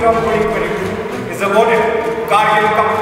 2022 is awarded Kargil Company.